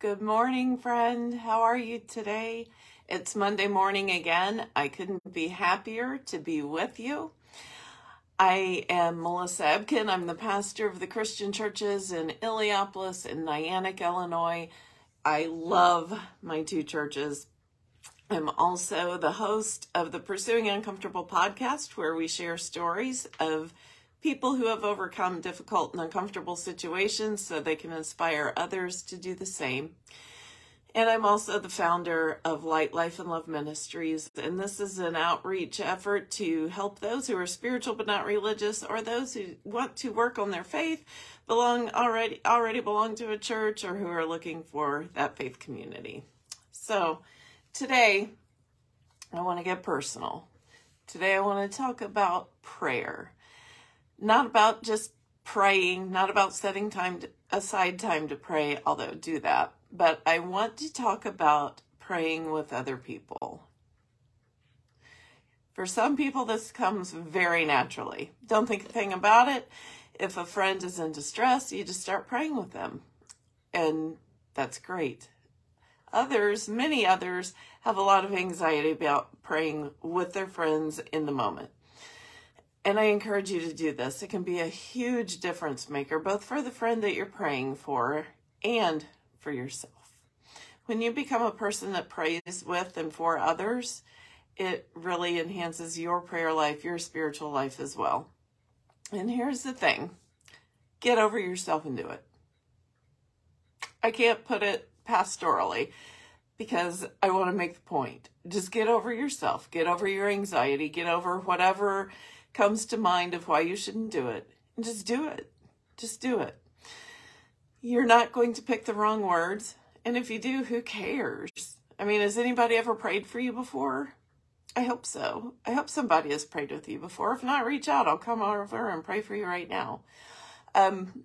Good morning, friend. How are you today? It's Monday morning again. I couldn't be happier to be with you. I am Melissa Ebken. I'm the pastor of the Christian churches in Illiopolis and Niantic, Illinois. I love my two churches. I'm also the host of the Pursuing Uncomfortable podcast, where we share stories of people who have overcome difficult and uncomfortable situations so they can inspire others to do the same. And I'm also the founder of Light, Life, and Love Ministries. And this is an outreach effort to help those who are spiritual but not religious or those who want to work on their faith, belong already already belong to a church or who are looking for that faith community. So today I want to get personal. Today I want to talk about prayer not about just praying, not about setting time to, aside time to pray, although do that, but I want to talk about praying with other people. For some people, this comes very naturally. Don't think a thing about it. If a friend is in distress, you just start praying with them. And that's great. Others, many others, have a lot of anxiety about praying with their friends in the moment. And I encourage you to do this. It can be a huge difference maker, both for the friend that you're praying for and for yourself. When you become a person that prays with and for others, it really enhances your prayer life, your spiritual life as well. And here's the thing get over yourself and do it. I can't put it pastorally because I want to make the point. Just get over yourself, get over your anxiety, get over whatever comes to mind of why you shouldn't do it. And just do it. Just do it. You're not going to pick the wrong words. And if you do, who cares? I mean, has anybody ever prayed for you before? I hope so. I hope somebody has prayed with you before. If not, reach out. I'll come over and pray for you right now. Um,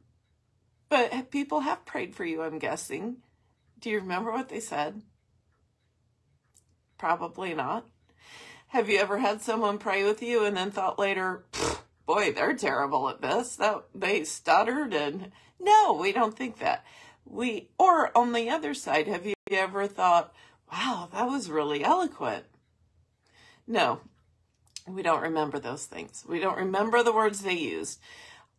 but people have prayed for you, I'm guessing. Do you remember what they said? Probably not. Have you ever had someone pray with you and then thought later, boy, they're terrible at this. That they stuttered and no, we don't think that. We or on the other side, have you ever thought, wow, that was really eloquent? No. We don't remember those things. We don't remember the words they used.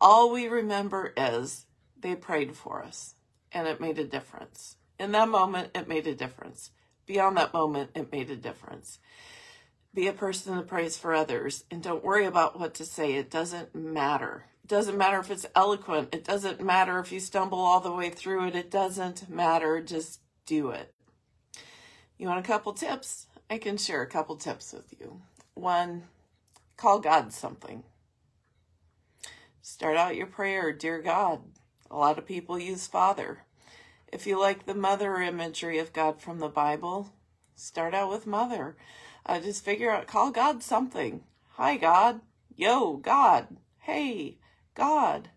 All we remember is they prayed for us and it made a difference. In that moment, it made a difference. Beyond that moment, it made a difference. Be a person that prays for others and don't worry about what to say. It doesn't matter. It doesn't matter if it's eloquent. It doesn't matter if you stumble all the way through it. It doesn't matter. Just do it. You want a couple tips? I can share a couple tips with you. One, call God something. Start out your prayer, Dear God. A lot of people use Father. If you like the mother imagery of God from the Bible, start out with Mother. I just figure out, call God something. Hi, God. Yo, God. Hey, God.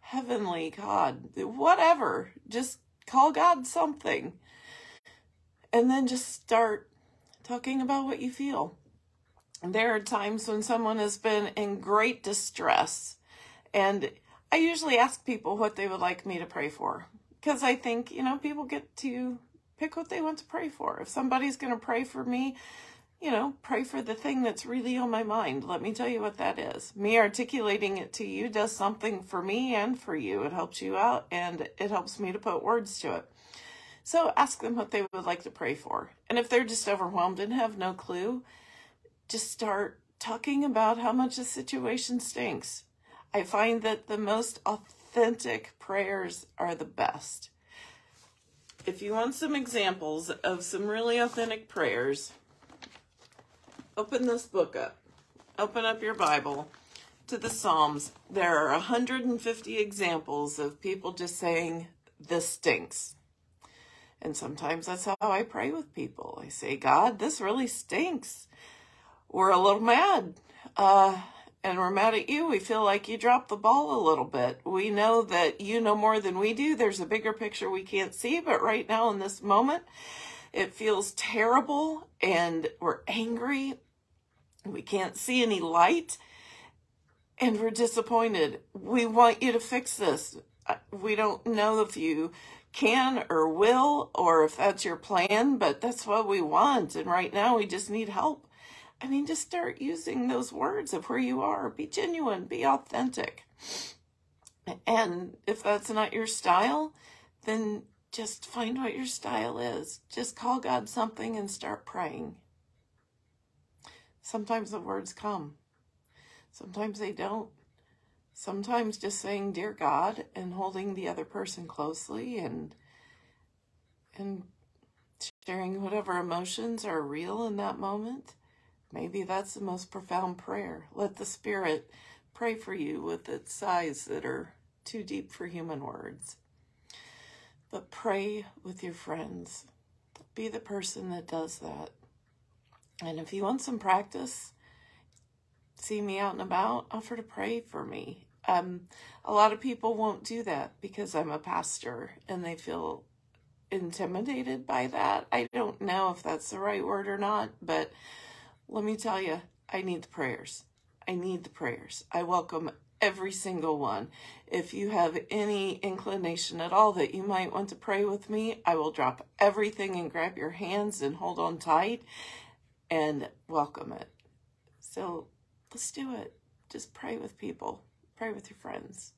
Heavenly God. Whatever. Just call God something. And then just start talking about what you feel. There are times when someone has been in great distress, and I usually ask people what they would like me to pray for because I think, you know, people get to pick what they want to pray for. If somebody's going to pray for me you know, pray for the thing that's really on my mind. Let me tell you what that is. Me articulating it to you does something for me and for you. It helps you out and it helps me to put words to it. So ask them what they would like to pray for. And if they're just overwhelmed and have no clue, just start talking about how much the situation stinks. I find that the most authentic prayers are the best. If you want some examples of some really authentic prayers, open this book up. Open up your Bible to the Psalms. There are 150 examples of people just saying, This stinks. And sometimes that's how I pray with people. I say, God, this really stinks. We're a little mad. Uh, and we're mad at you. We feel like you dropped the ball a little bit. We know that you know more than we do. There's a bigger picture we can't see, but right now in this moment, it feels terrible and we're angry. We can't see any light and we're disappointed. We want you to fix this. we don't know if you can or will or if that's your plan, but that's what we want. And right now we just need help. I mean, just start using those words of where you are. Be genuine, be authentic. And if that's not your style, then just find what your style is. Just call God something and start praying. Sometimes the words come. Sometimes they don't. Sometimes just saying, Dear God, and holding the other person closely and and sharing whatever emotions are real in that moment. Maybe that's the most profound prayer. Let the Spirit pray for you with its sighs that are too deep for human words. But pray with your friends. Be the person that does that. And if you want some practice, see me out and about, offer to pray for me. Um, a lot of people won't do that because I'm a pastor and they feel intimidated by that. I don't know if that's the right word or not, but let me tell you, I need the prayers. I need the prayers. I welcome every single one. If you have any inclination at all that you might want to pray with me, I will drop everything and grab your hands and hold on tight and welcome it. So let's do it. Just pray with people, pray with your friends.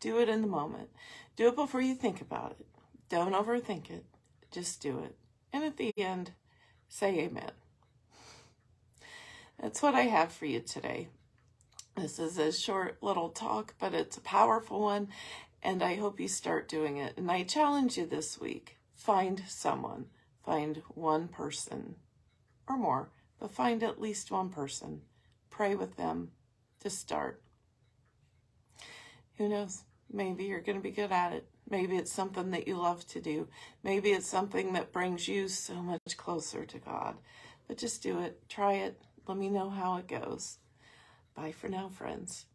Do it in the moment. Do it before you think about it. Don't overthink it. Just do it. And at the end, say amen. That's what I have for you today. This is a short little talk, but it's a powerful one, and I hope you start doing it. And I challenge you this week find someone, find one person or more, but find at least one person. Pray with them to start. Who knows? Maybe you're going to be good at it. Maybe it's something that you love to do. Maybe it's something that brings you so much closer to God. But just do it. Try it. Let me know how it goes. Bye for now, friends.